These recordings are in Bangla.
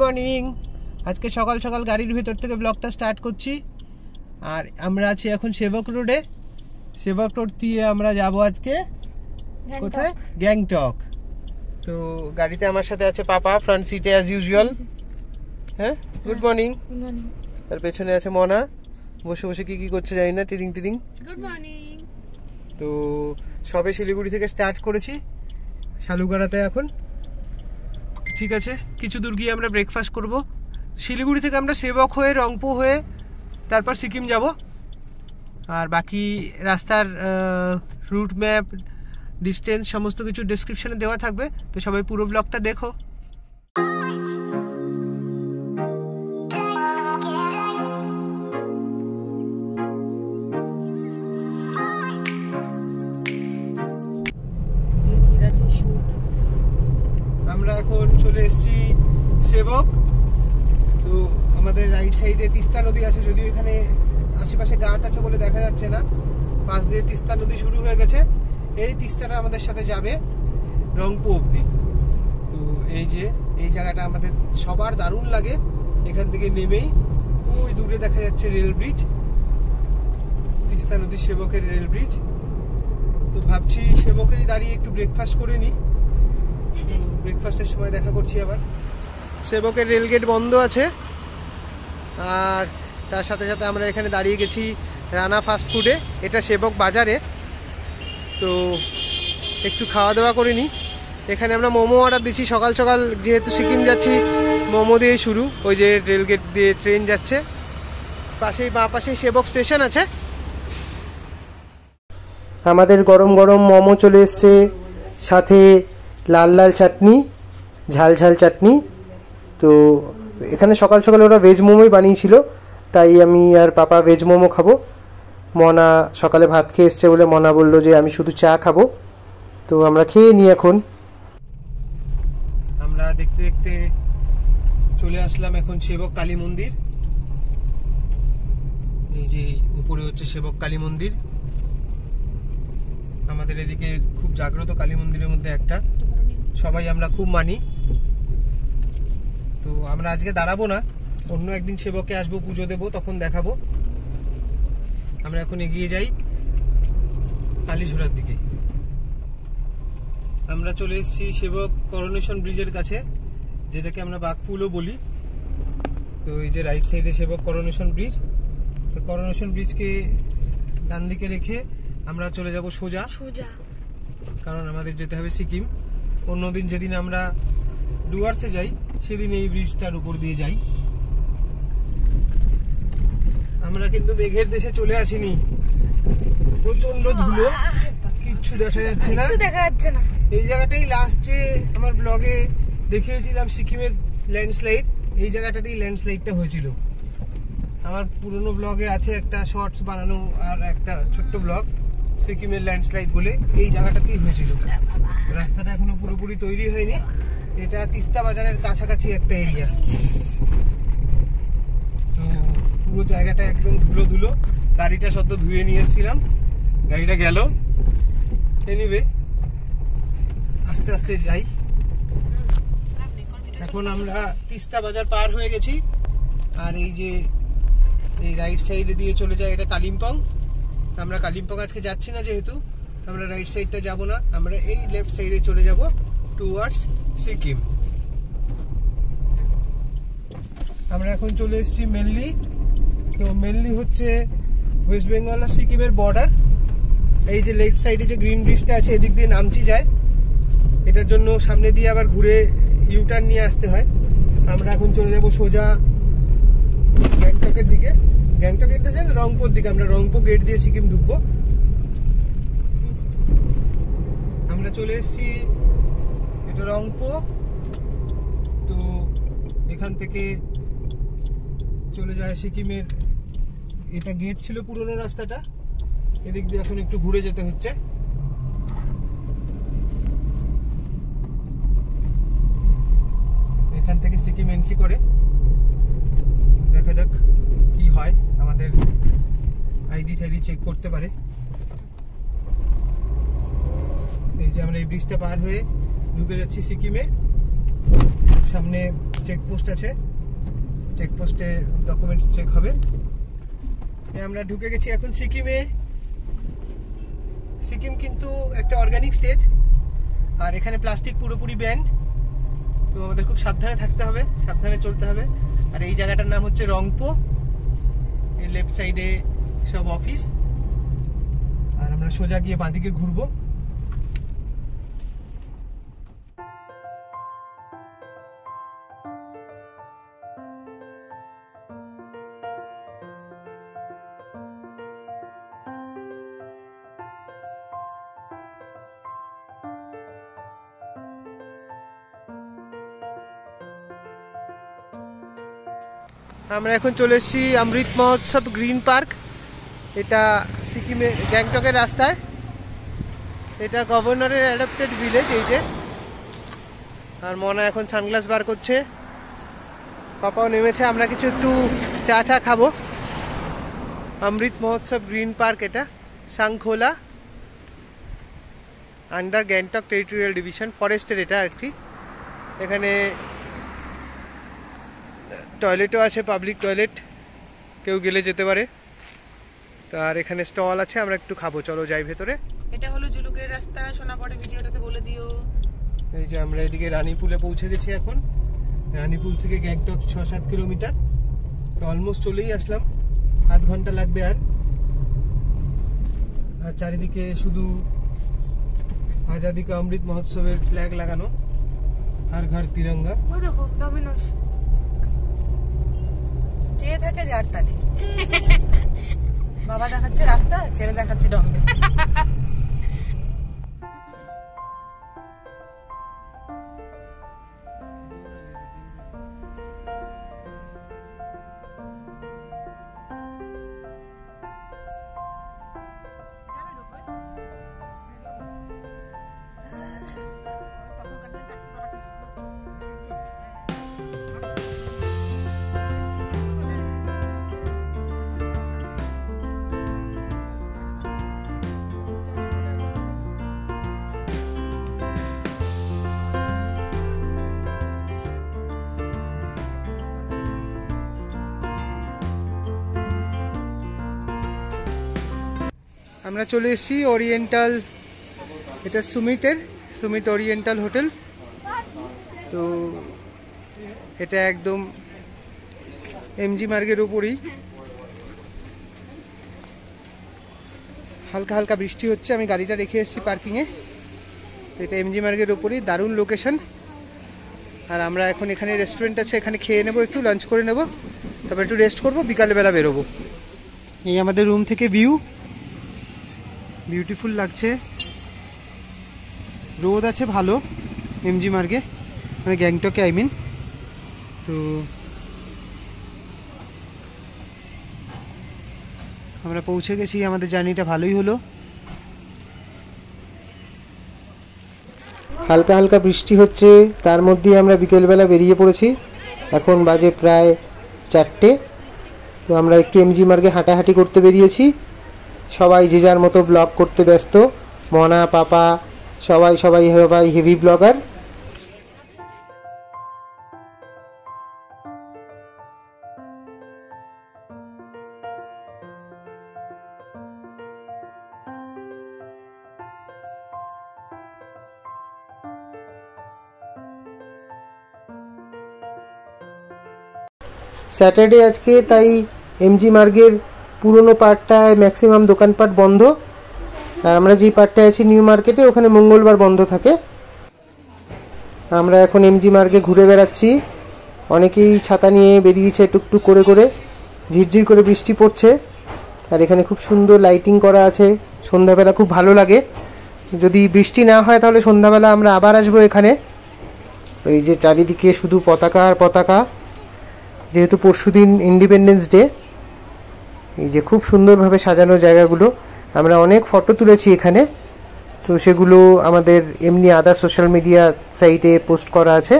মর্নিং আজকে সকাল সকাল গাড়ির ভিতর থেকে ব্লগটা স্টার্ট করছি। আর আমরা আছি এখন সেবক রোডে। সেবক রোড দিয়ে আমরা যাব আজকে। কোথায়? গ্যাংটক তো গাড়িতে আমার সাথে আছে পাপা ফ্রন্ট সিটে অ্যাজ ইউজুয়াল হ্যাঁ? গুড মর্নিং আর পেছনে আছে মনা। বসে বসে কি কি করছে জানি না টিরিং টিরিং গুড মর্নিং তো সবে শিলিগুড়ি থেকে স্টার্ট করেছি শালুগাড়াতে এখন। ঠিক আছে? কিছু দূর গিয়ে আমরা ব্রেকফাস্ট করব। শিলিগুড়ি থেকে আমরা সেবক হয়ে রংপো হয়ে, তারপর সিকিম যাব। আর বাকি রাস্তার রুট ম্যাপ ডিস্টেন্স সমস্ত কিছু ডিসক্রিপশানে দেওয়া থাকবে। তো সবাই পুরো ব্লগটা দেখো। চলে এসেছি সেবক। তো আমাদের রাইট সাইডে তিস্তা নদী আছে, যদিও এখানে আশেপাশে গাছ আছে বলে দেখা যাচ্ছে না। পাশ দিয়ে তিস্তা নদী শুরু হয়ে গেছে। এই তিস্তাটা আমাদের সাথে যাবে রংপু অবধি। তো এই যে, এই জায়গাটা আমাদের সবার দারুণ লাগে। এখান থেকে নেমেই ওই দূরে দেখা যাচ্ছে রেল ব্রিজ তিস্তা নদীর সেবকের রেল ব্রিজ তো ভাবছি সেবকেই দাঁড়িয়ে একটু ব্রেকফাস্ট করে নিই। ব্রেকফাস্টের সময় দেখা করছি আবার। সেবকের রেলগেট বন্ধ আছে। আর তার সাথে সাথে আমরা এখানে দাঁড়িয়ে গেছি রানা ফাস্ট ফুডে এটা সেবক বাজারে। তো একটু খাওয়া দাওয়া করে নিই এখানে আমরা মোমো অর্ডার দিচ্ছি। সকাল সকাল যেহেতু সিকিম যাচ্ছি, মোমো দিয়েই শুরু। ওই যে রেলগেট দিয়ে ট্রেন যাচ্ছে। পাশেই বাঁ পাশেই সেবক স্টেশন আছে। আমাদের গরম গরম মোমো চলে এসছে। সাথে লাল লাল চাটনি, ঝাল ঝাল চাটনি। তো এখানে সকাল সকাল ওরা ভেজ মোমোই বানিয়েছিল, তাই আমি আর পাপা ভেজ মোমো খাব। মনা সকালে ভাত খেয়ে এসছে বলে মনা বলল যে আমি শুধু চা খাব। তো আমরা খেয়ে নিই এখন। আমরা দেখতে দেখতে চলে আসলাম এখন সেবক কালী মন্দির। এই যে উপরে হচ্ছে সেবক কালী মন্দির। আমাদের এদিকে খুব জাগ্রত কালী মন্দিরের মধ্যে একটা। সবাই আমরা খুব মানি। তো আমরা আজকে দাঁড়াবো না। অন্য একদিন সেবকে আসব পুজো দেবো তখন দেখাবো। আমরা এখন এগিয়ে যাই কালীঝোড়ার দিকে। আমরা চলে এসেছি সেবক করোনেশন ব্রিজের কাছে যেটাকে আমরা বাঘপুলও বলি। তো এই যে রাইট সাইডে সেবক করোনেশন ব্রিজ। তো করোনেশন ব্রিজকে ডান দিকে রেখে আমরা চলে যাব সোজা। সোজা। কারণ আমাদের যেতে হবে সিকিম। অন্যদিন যেদিন আমরা ডুয়ার্সে যাই সেদিন এই ব্রিজটার উপর দিয়ে যাই। আমরা কিন্তু মেঘের দেশে চলে আসিনি। প্রচণ্ড ধুলো। কিচ্ছু দেখা যাচ্ছে না। দেখা যাচ্ছে না। এই জায়গাটাই লাস্টে আমার ব্লগে দেখিয়েছিলাম সিকিমের ল্যান্ডস্লাইড এই জায়গাটাতেই ল্যান্ডস্লাইডটা হয়েছিল। আমার পুরনো ব্লগে আছে একটা শর্টস বানানো আর একটা ছোট্ট ব্লগ সিকিমের ল্যান্ডস্লাইড বলে এই জায়গাটাতেই হয়েছিল। রাস্তাটা এখনও পুরোপুরি তৈরি হয়নি। এটা তিস্তা বাজারের কাছাকাছি একটা এরিয়া তো পুরো জায়গাটা একদম ধুলো ধুলো গাড়িটা সদ্য ধুয়ে নিয়ে এসেছিলাম। গাড়িটা গেল। এনিওয়ে আস্তে আস্তে যাই। এখন আমরা তিস্তা বাজার পার হয়ে গেছি। আর এই যে এই রাইট সাইডে দিয়ে চলে যায় এটা কালিম্পং। আমরা কালিম্পং আজকে যাচ্ছি না যেহেতু আমরা রাইট সাইডটা যাব না। আমরা এই লেফট সাইডে চলে যাব টুয়ার্ডস সিকিম আমরা এখন চলে এসেছি মেনলি তো মেনলি হচ্ছে ওয়েস্ট বেঙ্গল আর সিকিমের বর্ডার এই যে লেফট সাইডে যে গ্রিন ব্রিজটা আছে, এদিক দিয়ে নামচি যায়। এটার জন্য সামনে দিয়ে আবার ঘুরে ইউটার্ন নিয়ে আসতে হয়। আমরা এখন চলে যাব সোজা গ্যাংটকের দিকে। গ্যাংটক ইন দ্য রংপুর দিকে। আমরা রংপুর গেট দিয়ে সিকিম ঢুকবো। আমরা চলে এসেছি, এটা রংপো তো এখান থেকে চলে যায় সিকিমের, এটা গেট ছিল পুরনো রাস্তাটা। এদিক দিয়ে এখন একটু ঘুরে যেতে হচ্ছে। এখান থেকে সিকিম এন্ট্রি করে। দেখা যাক কি হয়। আমাদের আইডি টাইডি চেক করতে পারে। এই যে আমরা এই ব্রিজটা পার হয়ে ঢুকে যাচ্ছি সিকিমে। সামনে চেকপোস্ট আছে। চেকপোস্টে ডকুমেন্টস চেক হবে। আমরা ঢুকে গেছি এখন সিকিমে। সিকিম কিন্তু একটা অর্গানিক স্টেট আর এখানে প্লাস্টিক পুরোপুরি ব্যান্ড তো আমাদের খুব সাবধানে থাকতে হবে, সাবধানে চলতে হবে। আর এই জায়গাটার নাম হচ্ছে রংপো লেফট সাইডে সব অফিস আর আমরা সোজা গিয়ে বাঁদিকে ঘুরবো। আমরা এখন চলে এসেছি অমৃত মহোৎসব গ্রিন পার্ক। এটা সিকিমে, গ্যাংটকের রাস্তায়। এটা গভর্নরের অ্যাডাপ্টেড ভিলেজ এই যে। আর মনা এখন সানগ্লাস বার করছে। পাপাও নেমেছে, আমরা কিছু একটু চা টা খাব। অমৃত মহোৎসব গ্রিন পার্ক এটা। Sangkhola. Under Gangtok territorial division, ফরেস্টের এটা আর কি। এখানে টয়লেটও আছে পাবলিক টয়লেট কেউ গেলে যেতে পারে। তো আর এখানে স্টল আছে আমরা একটু খাব চলো যাই ভেতরে। এটা হলো জুলুকের রাস্তা শোনা পরে ভিডিওটাতে বলে দিও। এই যে আমরা এদিকে রানীপুলে পৌঁছে গেছি এখন। রানীপুল থেকে গ্যাংটক ছ সাত কিলোমিটার। তো অলমোস্ট চলেই আসলাম। আধ ঘণ্টা লাগবে আর। আর চারিদিকে শুধু আজাদি কা অমৃত মহোৎসবের ফ্ল্যাগ লাগানো। আর ঘর তিরঙ্গা। ও দেখো ডমিনোস চেয়ে থাকে যার তালে। বাবা দেখাচ্ছে রাস্তা ছেলে দেখাচ্ছে ডমিনোস আমরা চলে এসেছি ওরিয়েন্টাল এটা সুমিতের, সুমিত ওরিয়েন্টাল হোটেল। তো এটা একদম এমজি মার্গের উপরই। হালকা হালকা বৃষ্টি হচ্ছে, আমি গাড়িটা রেখে এসেছি পার্কিংয়ে। তো এটা এমজি মার্গের উপরই, দারুণ লোকেশন আর আমরা এখন এখানে রেস্টুরেন্ট আছে, এখানে খেয়ে নেব, একটু লাঞ্চ করে নেব। তারপর একটু রেস্ট করব, বিকালবেলা বেরোবো। এই আমাদের রুম থেকে ভিউ বিউটিফুল লাগছে। রোদ আছে, ভালো এমজি মার্গে। মানে গ্যাংটকে আই মিন তো আমরা পৌঁছে গেছি, আমাদের জার্নিটা ভালোই হলো। হালকা হালকা বৃষ্টি হচ্ছে, তার মধ্যেই আমরা বিকেলবেলা বেরিয়ে পড়েছি। এখন বাজে প্রায় চারটে। তো আমরা একটু এমজি মার্গে হাঁটাহাঁটি করতে বেরিয়েছি। সবাই যে যার মতো ব্লগ করতে ব্যস্ত। মনা, পাপা, সবাই সবাই সবাই হেভি ব্লগার স্যাটারডে আজকে, তাই এমজি মার্গের পুরনো পার্টটায় ম্যাক্সিমাম দোকানপাট বন্ধ। আর আমরা যেই পার্টটায় আছি নিউ মার্কেটে ওখানে মঙ্গলবার বন্ধ থাকে। আমরা এখন এমজি মার্গে ঘুরে বেড়াচ্ছি। অনেকেই ছাতা নিয়ে বেরিয়েছে টুকটুক করে করে। ঝিরঝির করে বৃষ্টি পড়ছে। আর এখানে খুব সুন্দর লাইটিং করা আছে। সন্ধ্যাবেলা খুব ভালো লাগে। যদি বৃষ্টি না হয়, তাহলে সন্ধ্যাবেলা আমরা আবার আসব এখানে। এই যে চারিদিকে শুধু পতাকা আর পতাকা, যেহেতু পরশুদিন ইন্ডিপেন্ডেন্স ডে এই যে খুব সুন্দরভাবে সাজানো জায়গাগুলো, আমরা অনেক ফটো তুলেছি এখানে। তো সেগুলো আমাদের এমনি আদার সোশ্যাল মিডিয়া সাইটে পোস্ট করা আছে।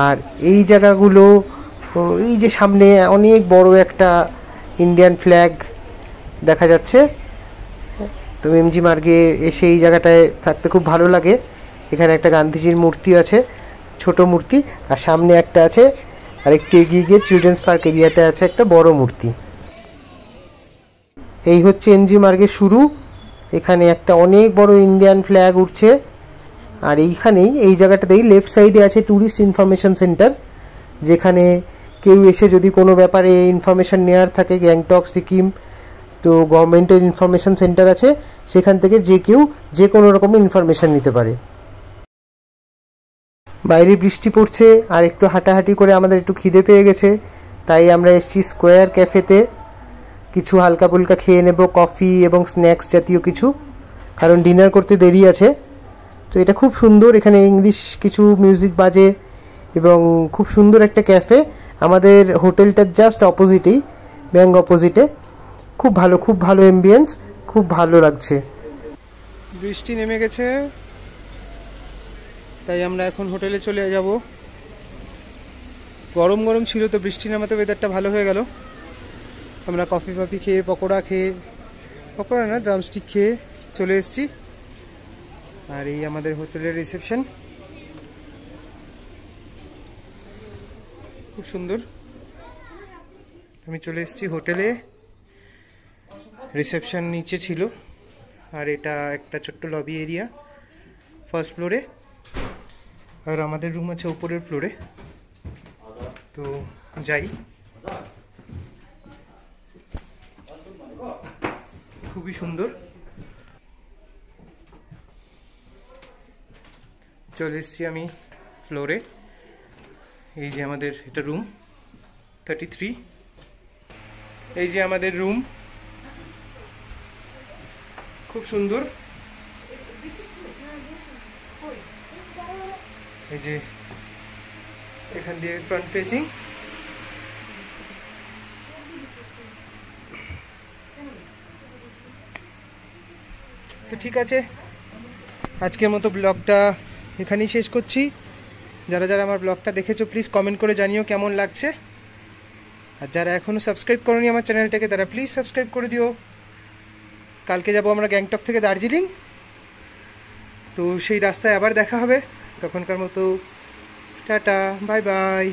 আর এই জায়গাগুলো এই যে সামনে অনেক বড় একটা ইন্ডিয়ান ফ্ল্যাগ দেখা যাচ্ছে। তো এমজি মার্গে এসে এই জায়গাটায় থাকতে খুব ভালো লাগে। এখানে একটা গান্ধীজির মূর্তি আছে, ছোট মূর্তি। আর সামনে একটা আছে আর একটু এগিয়ে গিয়ে চিলড্রেন্স পার্ক এরিয়াতে আছে একটা বড় মূর্তি। এই হচ্ছে এনজি মার্গের শুরু। এখানে একটা অনেক বড় ইন্ডিয়ান ফ্ল্যাগ উঠছে। আর এইখানেই, এই জায়গাটাতেই লেফট সাইডে আছে ট্যুরিস্ট ইনফরমেশন সেন্টার যেখানে কেউ এসে যদি কোনো ব্যাপারে ইনফরমেশন নেওয়ার থাকে গ্যাংটক সিকিম তো গভর্নমেন্টের ইনফরমেশন সেন্টার আছে, সেখান থেকে যে কেউ যে কোনো রকম ইনফরমেশন নিতে পারে। বাইরে বৃষ্টি পড়ছে, আর একটু হাঁটাহাঁটি করে আমাদের একটু খিদে পেয়ে গেছে, তাই আমরা এসেছি স্কোয়ার ক্যাফেতে কিছু হালকা ফুলকা খেয়ে নেব, কফি এবং স্ন্যাক্স জাতীয় কিছু। কারণ ডিনার করতে দেরি আছে। তো এটা খুব সুন্দর, এখানে ইংলিশ কিছু মিউজিক বাজে এবং খুব সুন্দর একটা ক্যাফে। আমাদের হোটেলটার জাস্ট অপোজিটেই ব্যাঙ্ক অপোজিটে। খুব ভালো খুব ভালো এমবিয়েন্স খুব ভালো লাগছে। বৃষ্টি নেমে গেছে। তাই আমরা এখন হোটেলে চলে যাব। গরম গরম ছিল তো বৃষ্টি নামাতে ওয়েদারটা ভালো হয়ে গেল। আমরা কফি ফফি খেয়ে, পকোড়া খেয়ে, পকোড়া না ড্রামস্টিক খেয়ে চলে এসেছি। আর এই আমাদের হোটেলের রিসেপশন খুব সুন্দর। আমি চলে এসেছি হোটেলে। রিসেপশন নিচে ছিল। আর এটা একটা ছোট্ট লবি এরিয়া ফার্স্ট ফ্লোরে আর আমাদের রুম আছে উপরের ফ্লোরে তো যাই। খুবই সুন্দর। চলে এসেছি আমি ফ্লোরে। এই যে আমাদের এটা রুম থার্টি থ্রি এই যে আমাদের রুম, খুব সুন্দর। এই যে এখান দিয়ে ফ্রন্ট ফেসিং তো ঠিক আছে। আজকের মতো ব্লগটা এখানেই শেষ করছি। যারা যারা আমার ব্লগটা দেখেছ প্লিজ কমেন্ট করে জানিও কেমন লাগছে। আর যারা এখনও সাবস্ক্রাইব করনি আমার চ্যানেলটাকে, তারা প্লিজ সাবস্ক্রাইব করে দিও। কালকে যাব আমরা গ্যাংটক থেকে দার্জিলিং। তো সেই রাস্তায় আবার দেখা হবে। তখনকার মতো, টাটা বাই বাই